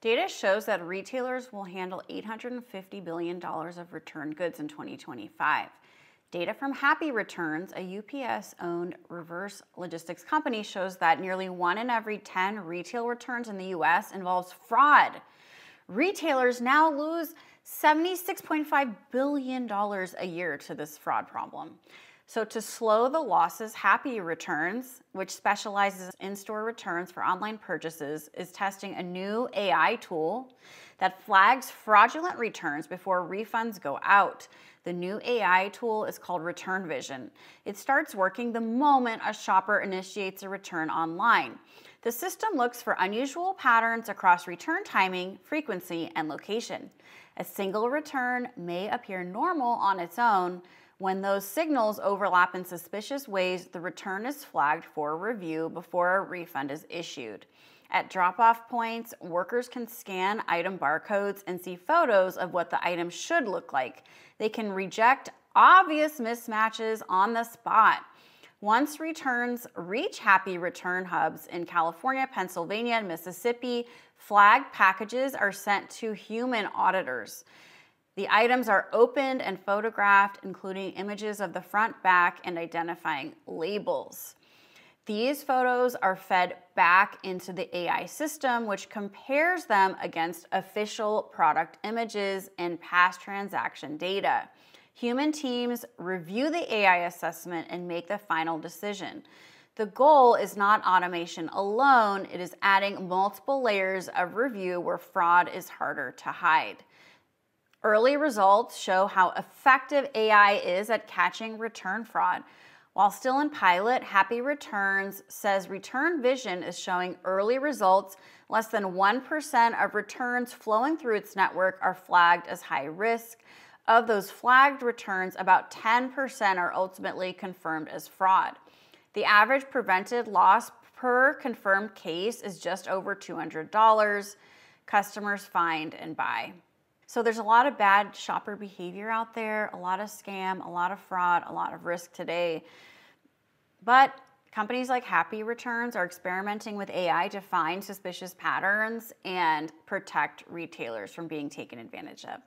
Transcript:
Data shows that retailers will handle $850 billion of returned goods in 2025. Data from Happy Returns, a UPS owned reverse logistics company, shows that nearly one in every 10 retail returns in the US involves fraud. Retailers now lose $76.5 billion a year to this fraud problem. So, to slow the losses, Happy Returns, which specializes in store returns for online purchases, is testing a new AI tool that flags fraudulent returns before refunds go out. The new AI tool is called Return Vision. It starts working the moment a shopper initiates a return online. The system looks for unusual patterns across return timing, frequency, and location. A single return may appear normal on its own when those signals overlap in suspicious ways, the return is flagged for review before a refund is issued. At drop off points, workers can scan item barcodes and see photos of what the item should look like. They can reject obvious mismatches on the spot. Once returns reach Happy Return hubs in California, Pennsylvania, and Mississippi, flagged packages are sent to human auditors. The items are opened and photographed, including images of the front, back, and identifying labels. These photos are fed back into the AI system, which compares them against official product images and past transaction data. Human teams review the AI assessment and make the final decision. The goal is not automation alone, it is adding multiple layers of review where fraud is harder to hide. Early results show how effective AI is at catching return fraud. While still in pilot, Happy Returns says Return Vision is showing early results. Less than 1% of returns flowing through its network are flagged as high risk. Of those flagged returns, about 10% are ultimately confirmed as fraud. The average prevented loss per confirmed case is just over $200. Customers find and buy. So there's a lot of bad shopper behavior out there, a lot of scam, a lot of fraud, a lot of risk today. But companies like Happy Returns are experimenting with AI to find suspicious patterns and protect retailers from being taken advantage of.